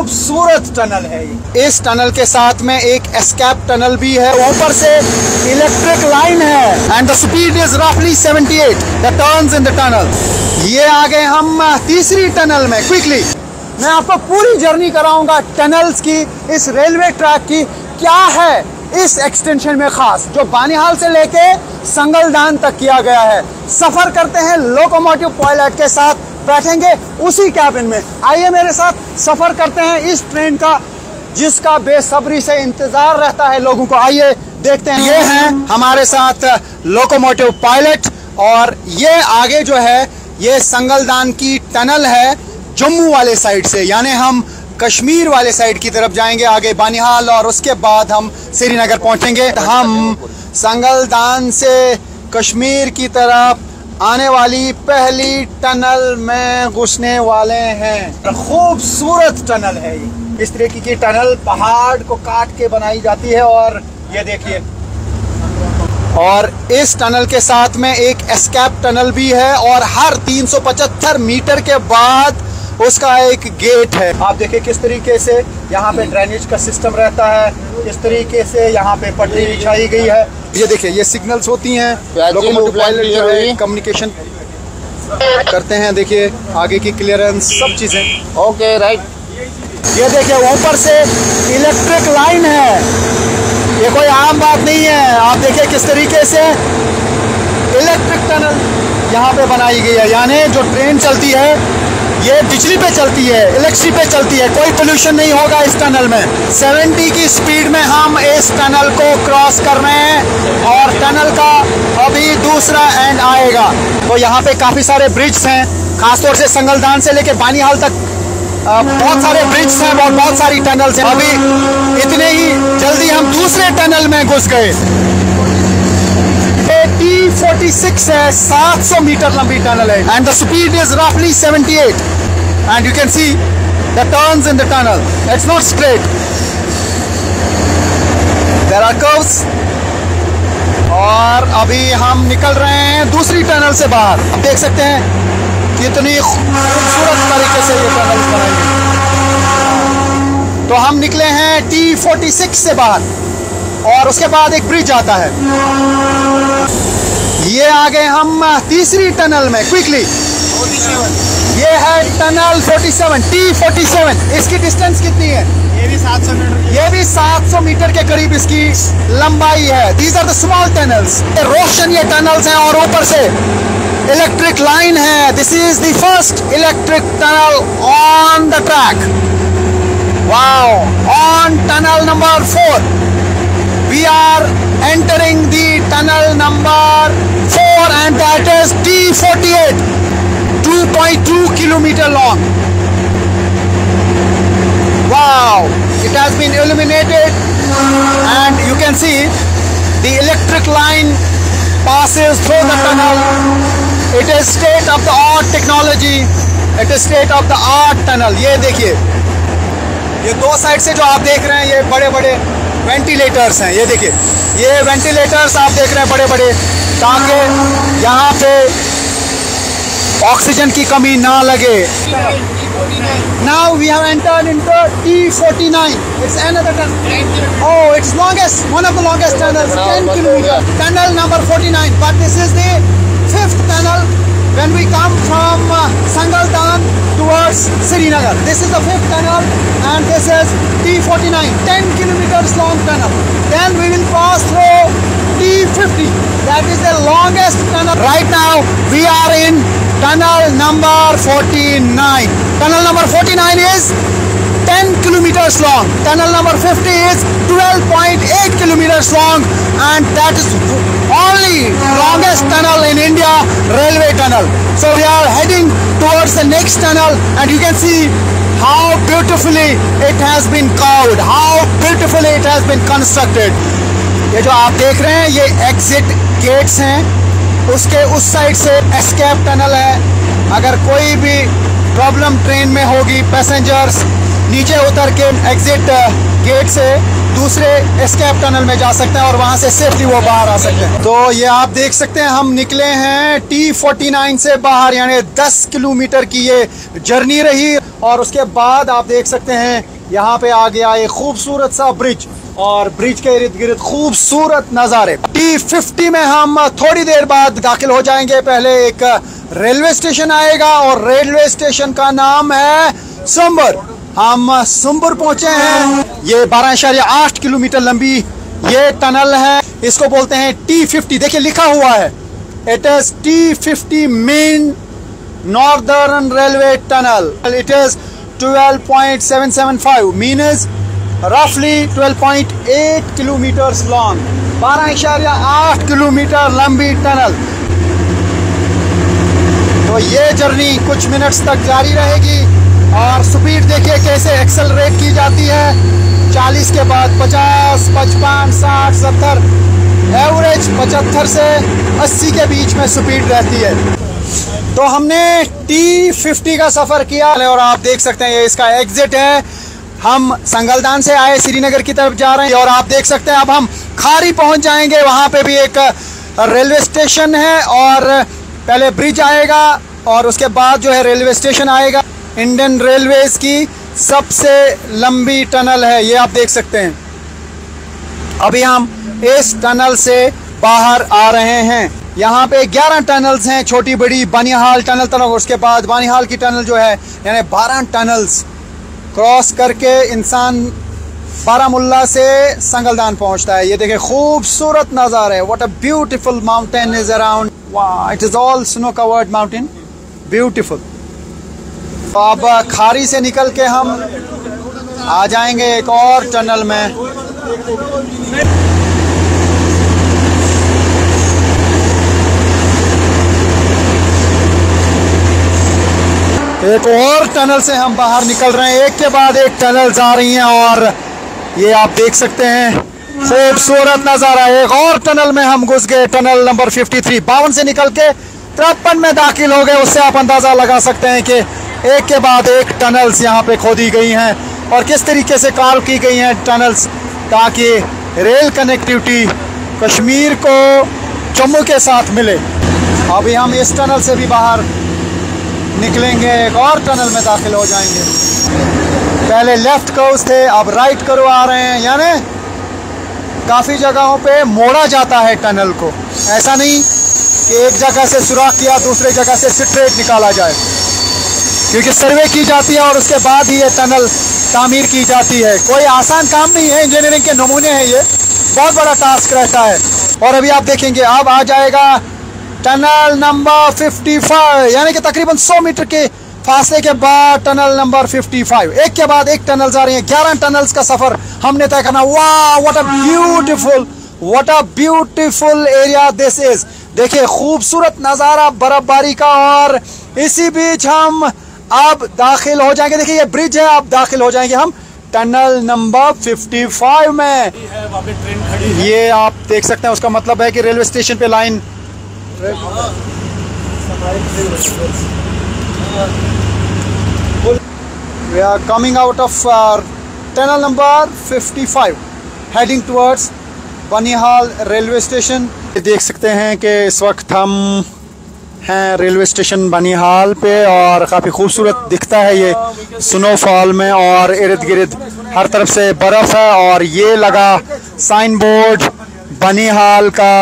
खूबसूरत टनल है इस टनल के साथ में एक एस्केप टनल भी है। ऊपर से इलेक्ट्रिक लाइन है। एंड द स्पीड इज़ रफली 78 the turns in the tunnel ये आ गए हम तीसरी टनल में क्विकली मैं आपको पूरी जर्नी कराऊँगा टनल्स की, इस रेलवे ट्रैक की, क्या है इस एक्सटेंशन में खास, जो बानिहाल से लेके संगलदान तक किया गया है। सफ़र करते हैं लोकोमोटिव पायलट के साथ। बैठेंगे उसी कैबिन में। आइए मेरे साथ सफ़र करते हैं इस ट्रेन का, जिसका बेसब्री से इंतज़ार रहता है लोगों को। आइए देखते हैं। ये हैं हमारे साथ लोकोमोटिव पायलट और ये आगे जो है, ये संगलदान की टनल है जम्मू वाले साइड से। यानी हम कश्मीर वाले साइड की तरफ़ जाएँगे आगे बानिहाल और उसके बाद हम श्रीनगर पहुँचेंगे। हम संगलदान से कश्मीर की तरफ़ आने वाली पहली टनल में घुसने वाले हैं। खूबसूरत टनल है ये। इस तरीके की टनल पहाड़ को काट के बनाई जाती है और ये देखिए। और इस टनल के साथ में एक एस्केप टनल भी है और हर 375 मीटर के बाद उसका एक गेट है। आप देखिए किस तरीके से यहाँ पे ड्रेनेज का सिस्टम रहता है, किस तरीके से यहाँ पे पटरी बिछाई गई है। ये देखिए ये सिग्नल्स होती हैं लोकोमोटिव पायलट जो है कम्युनिकेशन करते हैं देखिए आगे की क्लियरेंस सब चीज़ें। ओके राइट ये देखिए ऊपर से इलेक्ट्रिक लाइन है। ये कोई आम बात नहीं है। आप देखिए किस तरीके से इलेक्ट्रिक टनल यहाँ पे बनाई गई है। यानी जो ट्रेन चलती है ये बिजली पे चलती है इलेक्ट्रिसिटी पे चलती है, कोई पोल्यूशन नहीं होगा इस टनल में। 70 की स्पीड में हम इस टनल को क्रॉस कर रहे हैं और टनल का अभी दूसरा एंड आएगा। तो यहाँ पे काफ़ी सारे ब्रिज हैं, खासतौर से संगलदान से लेके बानीहाल तक। बहुत सारे ब्रिज हैं और बहुत सारी टनल्स हैं। अभी इतने ही जल्दी हम दूसरे टनल में घुस गए। टी फोर्टी सिक्स है 700 मीटर लंबी टनल है। एंड द स्पीड इज़ रफली 78 and you can see the turns in the tunnel it's not straight there are curves और अभी हम निकल रहे हैं दूसरी टनल से बाहर। आप देख सकते हैं कितनी खूबसूरत तरीके से ये टनल बनाई तो हम निकले हैं टी फोर्टी सिक्स से बाहर। और उसके बाद एक ब्रिज आता है। ये आ गए हम तीसरी टनल में क्विकली ये है टनल 47 टी 47 इसकी डिस्टेंस कितनी है? ये भी 700 मीटर ये भी 700 मीटर के करीब इसकी लंबाई है। These are the small tunnels रोशन ये टनल्स हैं और ऊपर से इलेक्ट्रिक लाइन है। This is the first electric tunnel on the track wow on tunnel number four we are entering the tunnel number 4 and that is T48 2.2 kilometer long wow it has been illuminated and you can see the electric line passes through the tunnel it is state of the art technology it is state of the art tunnel ये देखिए ये दो side से जो आप देख रहे हैं ये बड़े बड़े वेंटिलेटर्स हैं, ये देखिए। ये वेंटिलेटर्स आप देख रहे हैं बड़े बड़े ताकि यहाँ पे ऑक्सीजन की कमी ना लगे। Now we have enter in T forty nine it's another tunnel oh it's longest one of the longest tunnel ten kilometre tunnel number forty nine but this is the fifth tunnel when we come from uh, Sangaldan towards Srinagar. This is the fifth tunnel and this is T49, 10 kilometers long tunnel. Then we will pass through T50. That is the longest tunnel. Right now we are in tunnel number 49. Tunnel number 49 is 10 kilometers long. Tunnel number 50 is 12.8 kilometers long and that is only longest tunnel in India, railway tunnel. So we are heading towards the next tunnel and you can see how beautifully it has been carved, how beautifully it has been constructed. ये जो आप देख रहे हैं ये exit gets हैं उसके उस साइड से एस्केप टनल है अगर कोई भी प्रॉब्लम ट्रेन में होगी पैसेंजर्स नीचे उतर के एग्जिट गेट से दूसरे एस्केप टनल में जा सकते हैं और वहाँ से सेफली वो बाहर आ सकते हैं। तो ये आप देख सकते हैं, हम निकले हैं टी फोर्टी से बाहर, यानी 10 किलोमीटर की ये जर्नी रही और उसके बाद आप देख सकते हैं, यहाँ पे आ गया एक खूबसूरत सा ब्रिज और ब्रिज के इर्द गिर्द खूबसूरत नज़ारे। टी फिफ्टी में हम थोड़ी देर बाद दाखिल हो जाएँगे। पहले एक रेलवे स्टेशन आएगा और रेलवे स्टेशन का नाम है सुम्बर हम सुम्बर पहुँचे हैं। ये बारह आठ किलोमीटर लंबी ये टनल है। इसको बोलते हैं टी फिफ्टी देखिए, लिखा हुआ है। It is T fifty main northern railway tunnel it is 12.775 means roughly 12.8 kilometers long. 12.8 kilometre लंबी टनल तो ये जर्नी कुछ मिनट्स तक जारी रहेगी। और स्पीड देखिए कैसे एक्सेलरेट की जाती है। 40 के बाद 50, 55, 60, 70 एवरेज 75 से 80 के बीच में स्पीड रहती है। तो हमने टी फिफ्टी का सफ़र किया और आप देख सकते हैं ये इसका एग्जिट है। हम संगलदान से आए श्रीनगर की तरफ़ जा रहे हैं और आप देख सकते हैं अब हम खारी पहुँच जाएँगे। वहाँ पे भी एक रेलवे स्टेशन है और पहले ब्रिज आएगा और उसके बाद जो है रेलवे स्टेशन आएगा। इंडियन रेलवेज की सबसे लंबी टनल है, ये आप देख सकते हैं। अभी हम इस टनल से बाहर आ रहे हैं। यहाँ पे 11 टनल्स हैं, छोटी बड़ी बानिहाल टनल तक उसके बाद बानिहाल की टनल जो है, यानी 12 टनल्स क्रॉस करके इंसान बारामुल्ला से संगलदान पहुँचता है। ये देखे खूबसूरत नज़ारा है what a beautiful mountain is around it is all snow covered mountain beautiful तो अब खारी से निकल के हम आ जाएँगे एक और टनल में। एक और टनल से हम बाहर निकल रहे हैं। एक के बाद एक टनल जा रही हैं और ये आप देख सकते हैं, खूबसूरत नज़ारा। एक और टनल में हम घुस गए, टनल नंबर 53 बावन से निकल के तिरपन में दाखिल हो गए। उससे आप अंदाज़ा लगा सकते हैं कि एक के बाद एक टनल्स यहाँ पे खोदी गई हैं। और किस तरीके से कार्व की गई हैं टनल्स? ताकि रेल कनेक्टिविटी कश्मीर को जम्मू के साथ मिले। अभी हम इस टनल से भी बाहर निकलेंगे, एक और टनल में दाखिल हो जाएँगे। पहले लेफ़्ट कर्व्स थे अब राइट कर्व आ रहे हैं। यानी काफ़ी जगहों पे मोड़ा जाता है टनल को। ऐसा नहीं कि एक जगह से सुराख किया, दूसरे जगह से स्ट्रेट निकाला जाए। क्योंकि सर्वे की जाती है और उसके बाद ही ये टनल तामीर की जाती है। कोई आसान काम नहीं है, इंजीनियरिंग के नमूने हैं ये। बहुत बड़ा टास्क रहता है। और अभी आप देखेंगे, अब आ जाएगा टनल नंबर 55 यानी कि तकरीबन 100 मीटर के फासले के बाद टनल नंबर 55 एक के बाद एक टनल जा रही है। 11 टनल्स का सफ़र हमने तय करना। वाह what a beautiful what a beautiful area this is देखिए, खूबसूरत नज़ारा, बर्फबारी का और इसी बीच हम अब दाखिल हो जाएँगे। देखिए, ये ब्रिज है, अब दाखिल हो जाएँगे हम। टनल नंबर 55 में। ये आप देख सकते हैं, उसका मतलब है कि रेलवे स्टेशन पे line we are coming out of tunnel number number 55 heading towards Banihal railway station देख सकते हैं कि इस वक्त हम हैं रेलवे स्टेशन बनिहाल पे और काफ़ी खूबसूरत दिखता है ये स्नोफॉल में और इर्द गिर्द हर तरफ़ से बर्फ़ है और ये लगा साइन बोर्ड बनिहाल का।